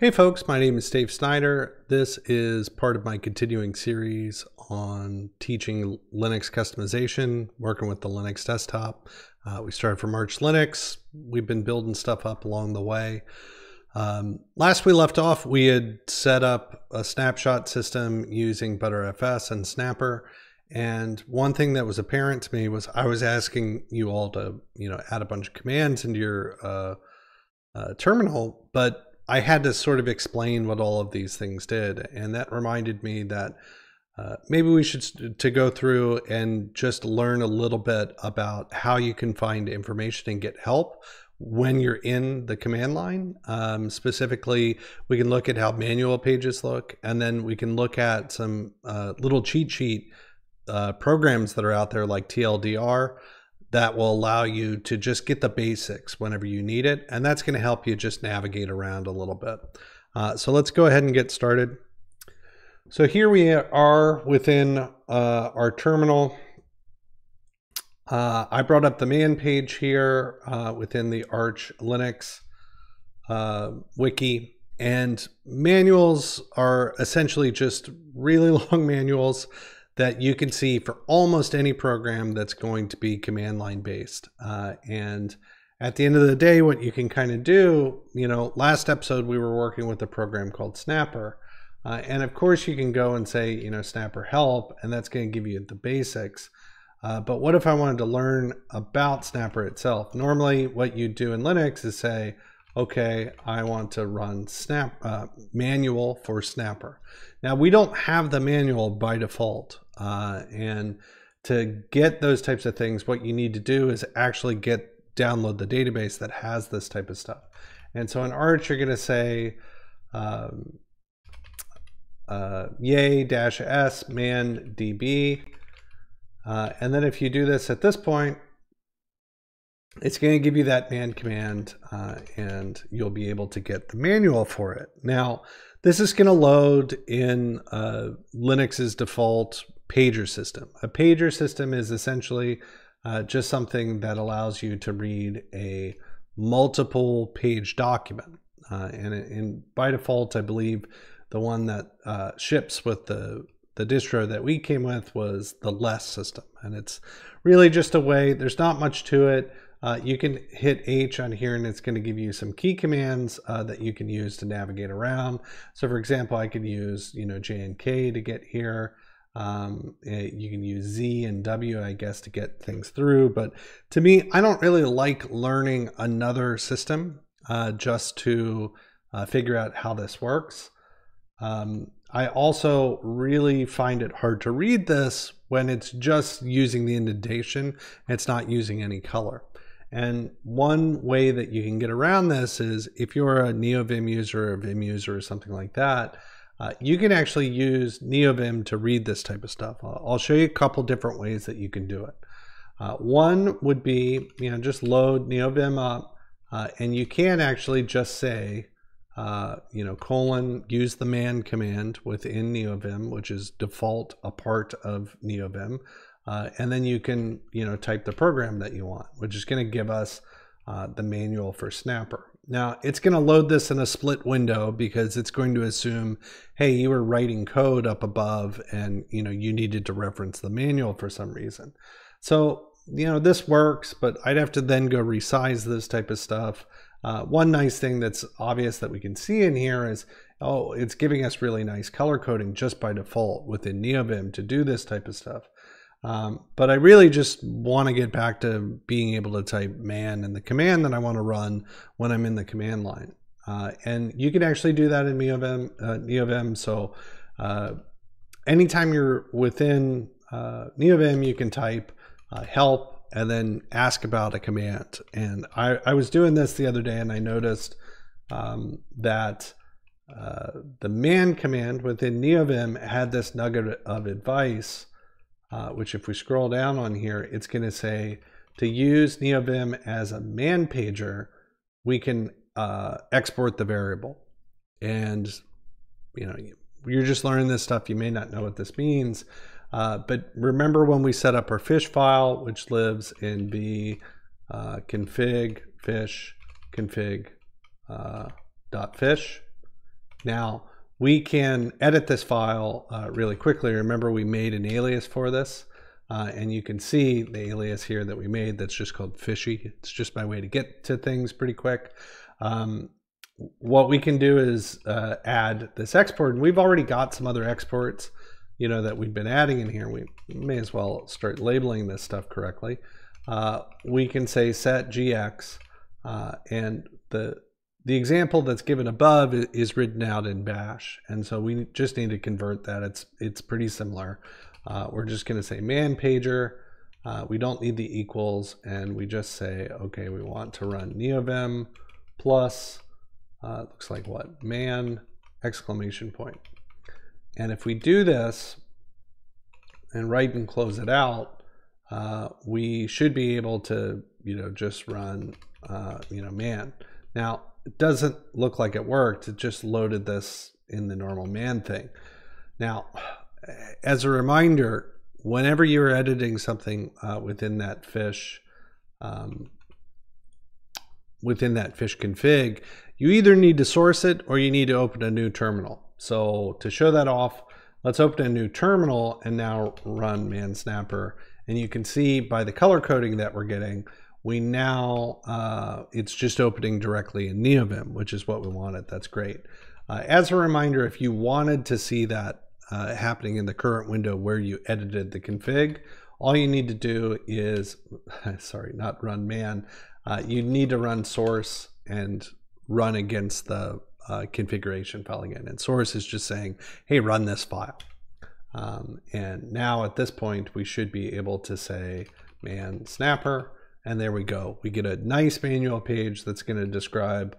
Hey folks, my name is Dave Snider. This is part of my continuing series on teaching Linux customization, working with the Linux desktop. Uh, we started from Arch Linux. We've been building stuff up along the way. Um, last we left off, we had set up a snapshot system using Btrfs and Snapper. And one thing that was apparent to me was I was asking you all to, you know, add a bunch of commands into your uh, uh, terminal, but I had to sort of explain what all of these things did, and that reminded me that uh, maybe we should to go through and just learn a little bit about how you can find information and get help when you're in the command line. Um, specifically, we can look at how manual pages look, and then we can look at some uh, little cheat sheet uh, programs that are out there like TLDR that will allow you to just get the basics whenever you need it. And that's going to help you just navigate around a little bit. Uh, so let's go ahead and get started. So here we are within uh, our terminal. Uh, I brought up the man page here uh, within the Arch Linux uh, wiki. And manuals are essentially just really long manuals that you can see for almost any program that's going to be command line based. Uh, and at the end of the day, what you can kind of do, you know, last episode we were working with a program called Snapper. Uh, and of course, you can go and say, you know, Snapper help, and that's going to give you the basics. Uh, but what if I wanted to learn about Snapper itself? Normally, what you do in Linux is say, okay, I want to run snap uh, manual for Snapper. Now we don't have the manual by default. Uh, and to get those types of things, what you need to do is actually get download the database that has this type of stuff. And so in Arch, you're going to say um, uh, yay dash s man db. Uh, and then if you do this at this point, it's going to give you that man command uh, and you'll be able to get the manual for it. Now, this is going to load in uh, Linux's default pager system. A pager system is essentially uh, just something that allows you to read a multiple page document. Uh, and, in, by default, I believe the one that uh, ships with the the distro that we came with was the less system and it's really just a way there's not much to it uh, you can hit H on here and it's going to give you some key commands uh, that you can use to navigate around. So for example, I could use, you know, J and K to get here. Um, eh, you can use Z and W, I guess, to get things through. But to me, I don't really like learning another system uh, just to uh, figure out how this works. Um, I also really find it hard to read this when it's just using the indentation. It's not using any color. And one way that you can get around this is if you're a NeoVim user or Vim user or something like that, uh, you can actually use NeoVim to read this type of stuff. I'll, I'll show you a couple different ways that you can do it. Uh, one would be, you know, just load NeoVim up, uh, and you can actually just say, uh, you know, colon, use the man command within NeoVim, which is default a part of NeoVim. Uh, and then you can, you know, type the program that you want, which is going to give us uh, the manual for Snapper. Now it's going to load this in a split window because it's going to assume, hey, you were writing code up above and, you know, you needed to reference the manual for some reason. So, you know, this works, but I'd have to then go resize this type of stuff. Uh, one nice thing that's obvious that we can see in here is, oh, it's giving us really nice color coding just by default within NeoVim to do this type of stuff. Um, but I really just want to get back to being able to type man in the command that I want to run when I'm in the command line. Uh, and you can actually do that in NeoVim. Uh. So uh, anytime you're within uh, NeoVim, you can type uh, help and then ask about a command. And I, I was doing this the other day and I noticed um, that uh, the man command within NeoVim had this nugget of advice uh, which if we scroll down on here, it's going to say to use NeoVim as a man pager, we can uh, export the variable. And, you know, you're just learning this stuff. You may not know what this means. Uh, but remember when we set up our fish file, which lives in v uh, config fish config uh, dot fish, Now, we can edit this file uh, really quickly. Remember, we made an alias for this. Uh, and you can see the alias here that we made that's just called fishy. It's just my way to get to things pretty quick. Um, what we can do is uh, add this export, and we've already got some other exports, you know, that we've been adding in here. We may as well start labeling this stuff correctly. Uh, we can say set gx, uh, and the the example that's given above is written out in bash and so we just need to convert that. It's it's pretty similar. Uh, we're just going to say man pager. Uh, we don't need the equals and we just say okay we want to run neovim plus uh, looks like what? Man exclamation point. And if we do this and write and close it out uh, we should be able to you know just run uh, you know man. Now it doesn't look like it worked. It just loaded this in the normal man thing. Now, as a reminder, whenever you're editing something uh, within that fish, um, within that fish config, you either need to source it or you need to open a new terminal. So to show that off, let's open a new terminal and now run man snapper. And you can see by the color coding that we're getting, we now, uh, it's just opening directly in NeoVim, which is what we wanted. That's great. Uh, as a reminder, if you wanted to see that uh, happening in the current window where you edited the config, all you need to do is, sorry, not run man, uh, you need to run source and run against the uh, configuration file again. And source is just saying, hey, run this file. Um, and now at this point, we should be able to say man snapper and there we go. We get a nice manual page that's going to describe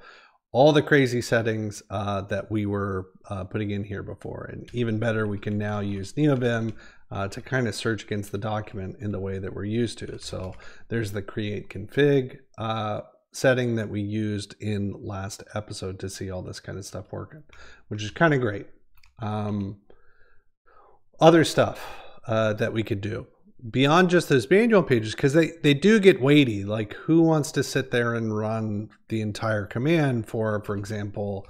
all the crazy settings uh, that we were uh, putting in here before. And even better, we can now use NeoVim uh, to kind of search against the document in the way that we're used to. So there's the create config uh, setting that we used in last episode to see all this kind of stuff working, which is kind of great. Um, other stuff uh, that we could do beyond just those manual pages because they, they do get weighty like who wants to sit there and run the entire command for for example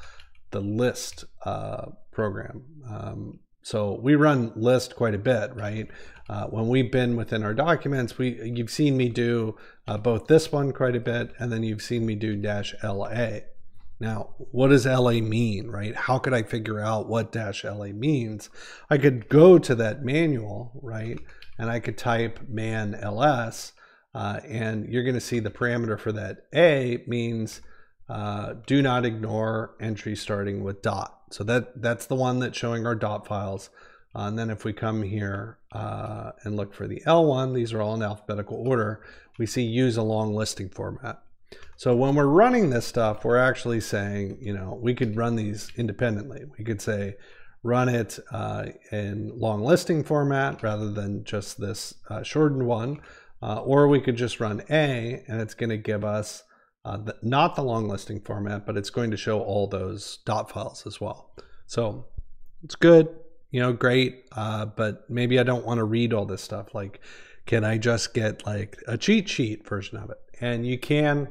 the list uh, program um, so we run list quite a bit right uh, when we've been within our documents we you've seen me do uh, both this one quite a bit and then you've seen me do dash la now, what does LA mean, right? How could I figure out what dash LA means? I could go to that manual, right? And I could type man ls, uh, and you're going to see the parameter for that A means uh, do not ignore entry starting with dot. So that that's the one that's showing our dot files. Uh, and then if we come here uh, and look for the L1, these are all in alphabetical order, we see use a long listing format. So when we're running this stuff, we're actually saying, you know, we could run these independently. We could say run it uh, in long listing format rather than just this uh, shortened one. Uh, or we could just run A and it's going to give us uh, the, not the long listing format, but it's going to show all those dot files as well. So it's good, you know, great, uh, but maybe I don't want to read all this stuff. Like, can I just get like a cheat sheet version of it? And you can.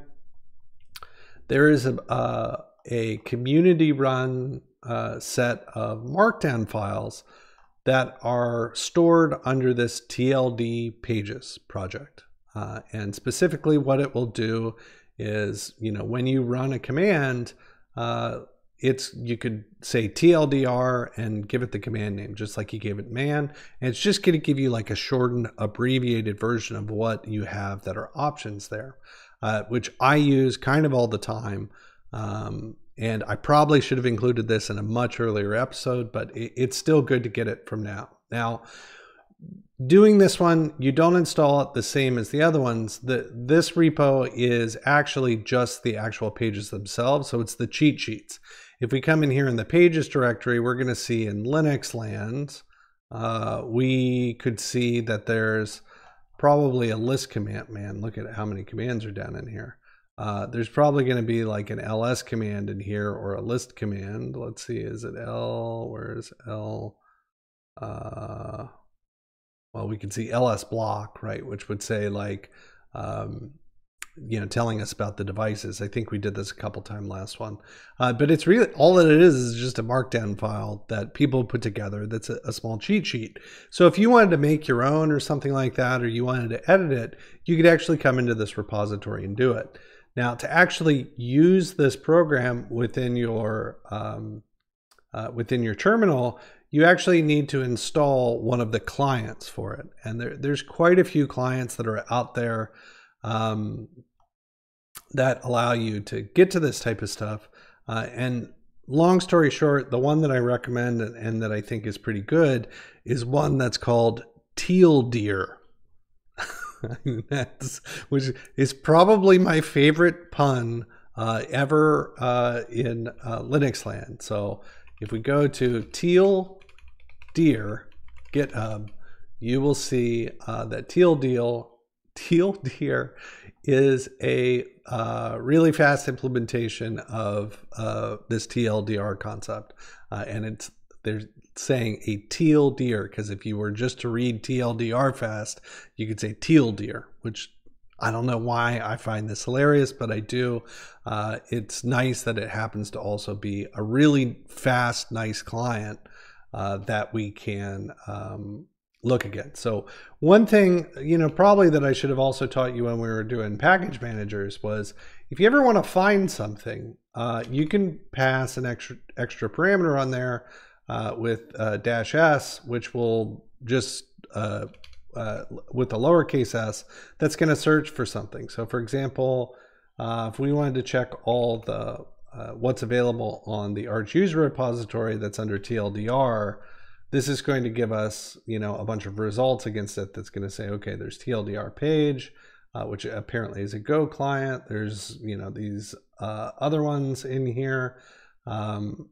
There is a, uh, a community run uh, set of markdown files that are stored under this TLDR pages project. Uh, and specifically what it will do is, you know, when you run a command, uh, it's you could say TLDR and give it the command name, just like you gave it man. And it's just going to give you like a shortened, abbreviated version of what you have that are options there, uh, which I use kind of all the time. Um, and I probably should have included this in a much earlier episode, but it's still good to get it from now. Now, doing this one, you don't install it the same as the other ones. The, this repo is actually just the actual pages themselves, so it's the cheat sheets. If we come in here in the pages directory, we're going to see in Linux land, uh, we could see that there's probably a list command. Man, look at how many commands are down in here. Uh, there's probably going to be like an ls command in here or a list command. Let's see, is it L? Where's L? Uh, well, we can see ls block, right, which would say like, um, you know telling us about the devices. I think we did this a couple times last one, uh, but it's really all that it is is just a markdown file that people put together. That's a, a, small cheat sheet. So if you wanted to make your own or something like that, or you wanted to edit it, you could actually come into this repository and do it. Now to actually use this program within your um, uh, within your terminal, you actually need to install one of the clients for it. And there, there's quite a few clients that are out there um, that allow you to get to this type of stuff. Uh, and long story short, the one that I recommend and, and, that I think is pretty good is one that's called Teal Deer. Which is probably my favorite pun uh, ever uh, in uh, Linux land. So if we go to Teal Deer GitHub, you will see uh, that Teal Deal Teal Deer is a uh, really fast implementation of uh, this TLDR concept, and it's they're saying a teal deer because if you were just to read TLDR fast, you could say teal deer, which I don't know why I find this hilarious, but I do. Uh, it's nice that it happens to also be a really fast, nice client uh, that we can um, look against. So one thing, you know, probably that I should have also taught you when we were doing package managers was if you ever want to find something, uh, you can pass an extra extra parameter on there uh, with uh, dash s, which will just uh, uh, with the lowercase s, that's going to search for something. So for example, if we wanted to check all the what's available on the Arch user repository that's under TLDR, this is going to give us, you know, a bunch of results against it that's going to say, okay, there's TLDR page, uh, which apparently is a Go client. There's, you know, these uh, other ones in here. Um,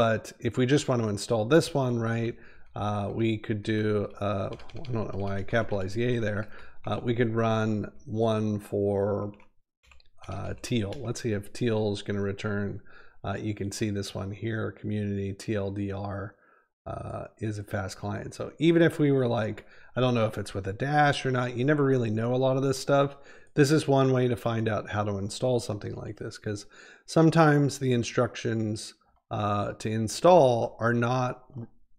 but if we just want to install this one, right, uh, we could do, uh, I don't know why I capitalized yay there. Uh, we could run one for uh, teal. Let's see if teal is going to return. Uh, you can see this one here, community TLDR uh, is a fast client. So even if we were like, I don't know if it's with a dash or not, you never really know a lot of this stuff. This is one way to find out how to install something like this because sometimes the instructions uh, to install are not,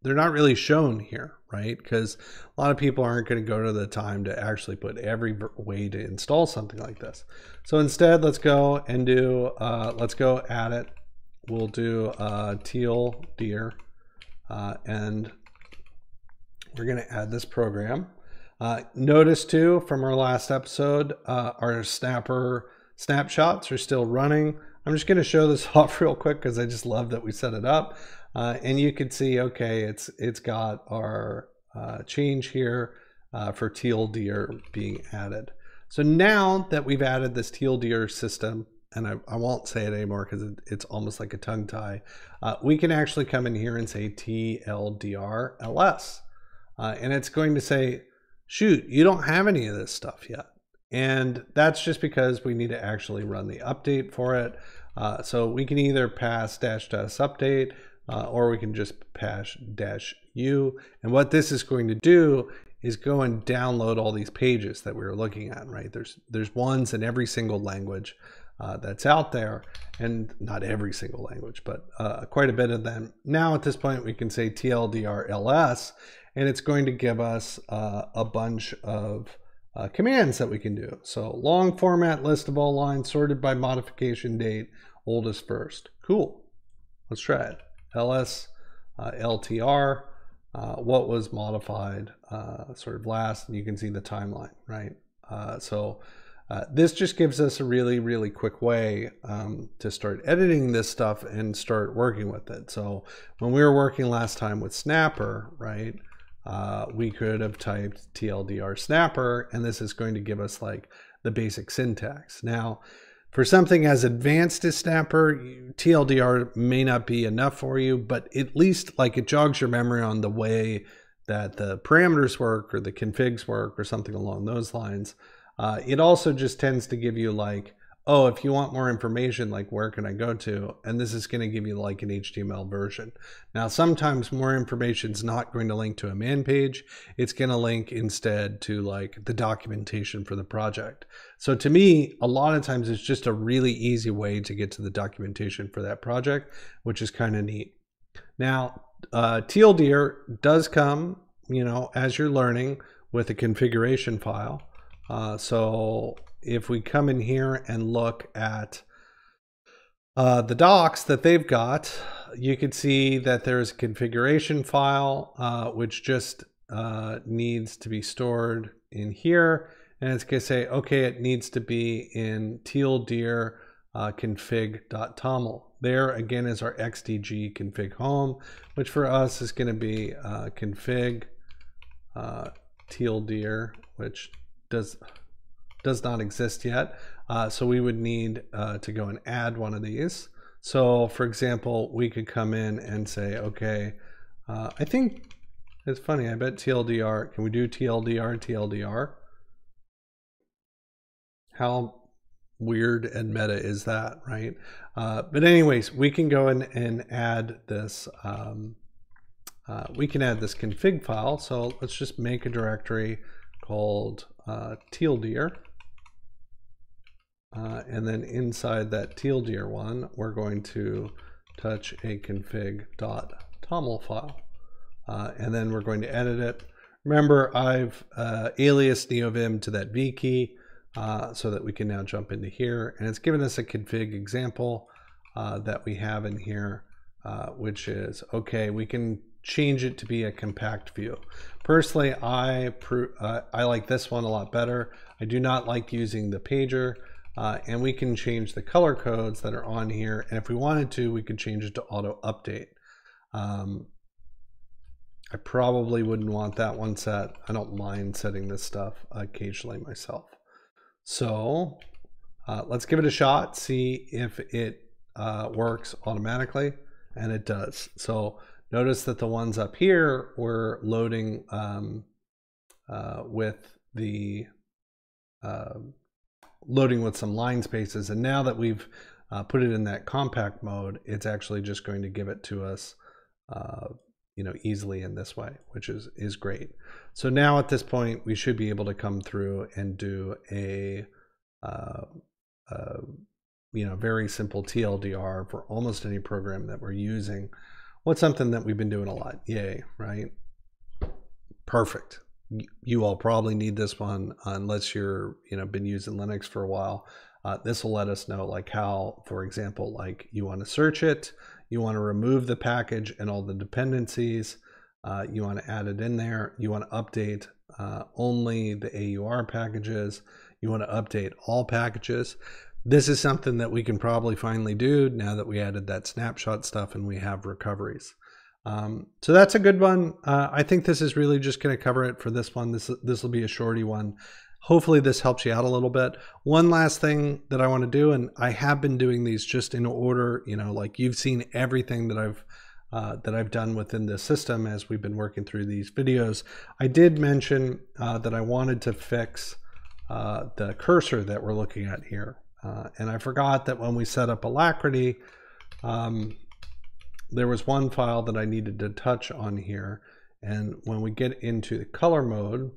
they're not really shown here, right? Because a lot of people aren't going to go to the time to actually put every way to install something like this. So instead, let's go and do, uh, let's go add it. We'll do uh, teal deer uh, and we're going to add this program. Uh, notice too from our last episode, uh, our snapper snapshots are still running. I'm just going to show this off real quick because I just love that we set it up. Uh, and you can see, okay, it's it's got our uh, change here uh, for teal deer being added. So now that we've added this teal deer system, and I, I won't say it anymore because it, it's almost like a tongue tie, uh, we can actually come in here and say TLDR LS. Uh, and it's going to say, shoot, you don't have any of this stuff yet. And that's just because we need to actually run the update for it. Uh, so we can either pass dash dash update uh, or we can just pass dash u. And what this is going to do is go and download all these pages that we were looking at, right? There's, there's ones in every single language uh, that's out there, and not every single language, but uh, quite a bit of them. Now at this point, we can say TLDR ls, and it's going to give us uh, a bunch of uh, commands that we can do. So long format list of all lines sorted by modification date, oldest first. Cool. Let's try it. ls uh, ltr, uh, what was modified sort of last, and you can see the timeline, right? so uh, this just gives us a really, really quick way um, to start editing this stuff and start working with it. So when we were working last time with Snapper, right, uh, we could have typed TLDR Snapper, and this is going to give us like the basic syntax. Now, for something as advanced as Snapper, TLDR may not be enough for you, but at least like it jogs your memory on the way that the parameters work or the configs work or something along those lines. Uh, it also just tends to give you like oh, if you want more information, like where can I go to? And this is going to give you like an HTML version. Now, sometimes more information is not going to link to a man page. It's going to link instead to like the documentation for the project. So to me, a lot of times it's just a really easy way to get to the documentation for that project, which is kind of neat. Now, uh, does come, you know, as you're learning with a configuration file. Uh, so if we come in here and look at uh, the docs that they've got, you can see that there's a configuration file, uh, which just uh, needs to be stored in here. And it's going to say, okay, it needs to be in TLDR uh, config.toml. There again is our XDG config home, which for us is going to be uh, config uh, TLDR, which does does not exist yet. Uh, so we would need uh, to go and add one of these. So for example, we could come in and say, okay, uh, I think it's funny. I bet TLDR, can we do TLDR, TLDR? How weird and meta is that, right? Uh, but anyways, we can go in and add this, um, uh, we can add this config file. So let's just make a directory called uh, TLDR. Uh, and then inside that TLDR one, we're going to touch a config.toml file. Uh, and then we're going to edit it. Remember, I've uh, aliased NeoVim to that V key uh, so that we can now jump into here. And it's given us a config example uh, that we have in here, uh, which is, okay, we can change it to be a compact view. Personally, I, I like this one a lot better. I do not like using the pager. Uh, and we can change the color codes that are on here. And if we wanted to, we could change it to auto update. Um, I probably wouldn't want that one set. I don't mind setting this stuff occasionally myself. So uh, let's give it a shot, see if it uh, works automatically. And it does. So notice that the ones up here were loading um, uh, with the um, loading with some line spaces. And now that we've uh, put it in that compact mode, it's actually just going to give it to us, uh, you know, easily in this way, which is, is great. So now at this point, we should be able to come through and do a, uh, uh you know, very simple TLDR for almost any program that we're using. What's something that we've been doing a lot? Yay, right? Perfect you all probably need this one unless you're you know been using linux for a while uh, this will let us know like how for example like you want to search it you want to remove the package and all the dependencies uh, you want to add it in there you want to update uh, only the AUR packages you want to update all packages. This is something that we can probably finally do now that we added that snapshot stuff and we have recoveries um, so that's a good one. Uh, I think this is really just going to cover it for this one. This this will be a shorty one. Hopefully this helps you out a little bit. One last thing that I want to do, and I have been doing these just in order. You know, like you've seen everything that I've uh, that I've done within the system as we've been working through these videos. I did mention uh, that I wanted to fix uh, the cursor that we're looking at here. Uh, and I forgot that when we set up Alacritty. um, there was one file that I needed to touch on here. And when we get into the color mode,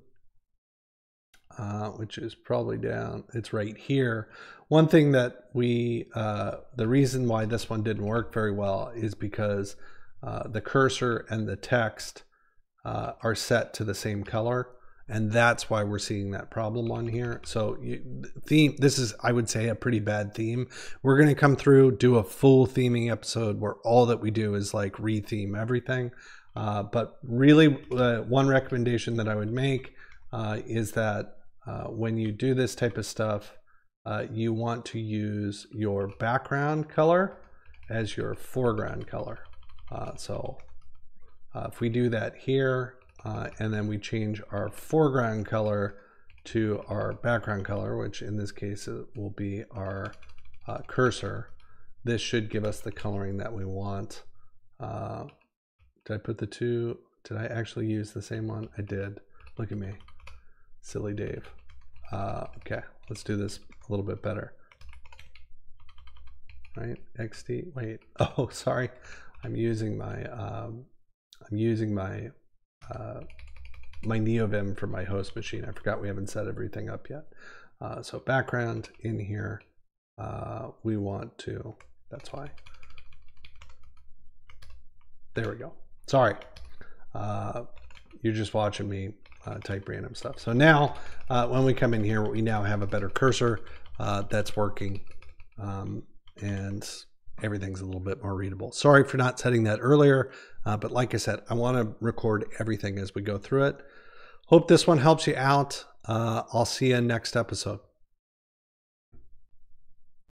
uh, which is probably down, it's right here. One thing that we, uh, the reason why this one didn't work very well is because uh, the cursor and the text uh, are set to the same color and that's why we're seeing that problem on here. So you, theme this is i would say a pretty bad theme. We're going to come through do a full theming episode where all that we do is like retheme everything. Uh, but really uh, one recommendation that i would make uh, is that uh, when you do this type of stuff uh, you want to use your background color as your foreground color. So if we do that here uh, and then we change our foreground color to our background color, which in this case will be our uh, cursor. This should give us the coloring that we want. Uh, did I put the two? Did I actually use the same one? I did. Look at me. Silly Dave. Uh, okay, let's do this a little bit better. right? XD. Wait. Oh, sorry. I'm using my um, I'm using my uh, my NeoVim for my host machine. I forgot we haven't set everything up yet. Uh, so background in here, uh, we want to. That's why. There we go. Sorry. Uh, you're just watching me uh, type random stuff. So now uh, when we come in here, we now have a better cursor that's working um, and everything's a little bit more readable. Sorry for not setting that earlier, uh, but like I said, I want to record everything as we go through it. Hope this one helps you out. Uh, I'll see you next episode.